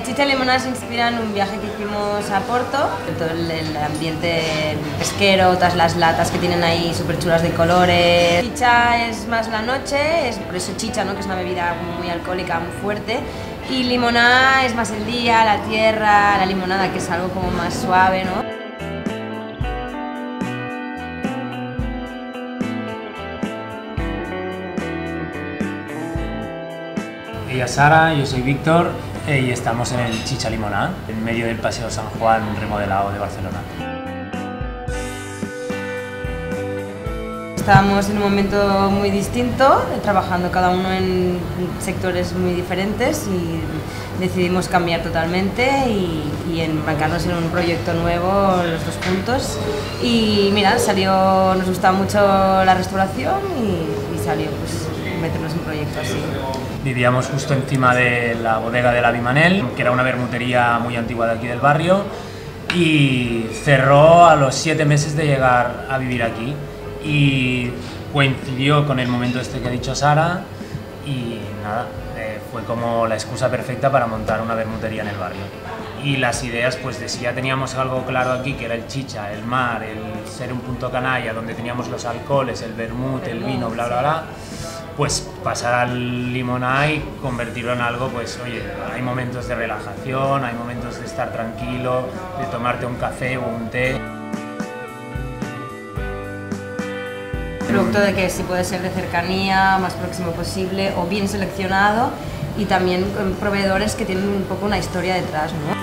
Chicha y Limonada se inspira en un viaje que hicimos a Porto, todo el, ambiente pesquero, todas las latas que tienen ahí súper chulas de colores. Chicha es más la noche, es por eso chicha, ¿no? que es una bebida muy alcohólica, muy fuerte. Y limonada es más el día, la tierra, la limonada que es algo como más suave, ¿no? Ella es Sara, yo soy Víctor y estamos en el Chicha Limoná, en medio del Paseo San Juan remodelado de Barcelona. Estábamos en un momento muy distinto, eh, trabajando cada uno en sectores muy diferentes y decidimos cambiar totalmente y, y embarcarnos en un proyecto nuevo los dos juntos. Y mira, salió, nos gustaba mucho la restauración y, y salió pues meternos en un proyecto así. Vivíamos justo encima de la bodega de la Bimanel, que era una bermutería muy antigua de aquí del barrio, y cerró a los siete meses de llegar a vivir aquí. Y coincidió con el momento este que ha dicho Sara, y nada, eh, fue como la excusa perfecta para montar una bermutería en el barrio. Y las ideas, pues de si ya teníamos algo claro aquí, que era el chicha, el mar, el ser un punto canalla, donde teníamos los alcoholes, el vermut, el vino, bla, bla, bla, pues pasar al limoná y convertirlo en algo, pues oye, hay momentos de relajación, hay momentos de estar tranquilo, de tomarte un café o un té. Producto de que sí puede ser de cercanía, más próximo posible o bien seleccionado y también con proveedores que tienen un poco una historia detrás, ¿no?